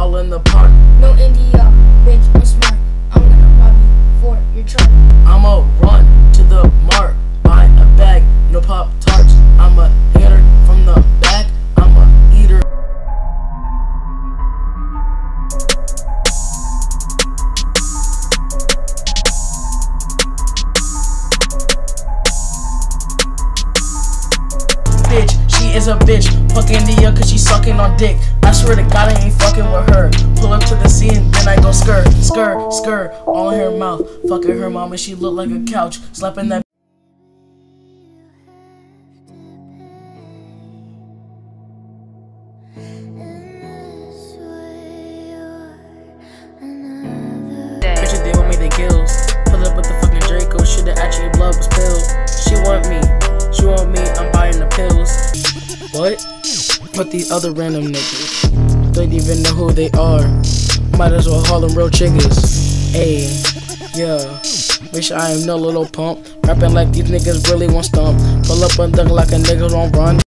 all in the park. No India, bitch, is a bitch. Fuck India cause she sucking on dick. I swear to God I ain't fucking with her. Pull up to the scene, then I go skirt, skirt, skirt, all in her mouth. Fucking her mama, she look like a couch. Slapping that What? But these other random niggas don't even know who they are. Might as well haul them real chiggers. Ayy, yeah. Wish I am no little pump. Rapping like these niggas really want stump. Pull up and duck like a nigga don't run.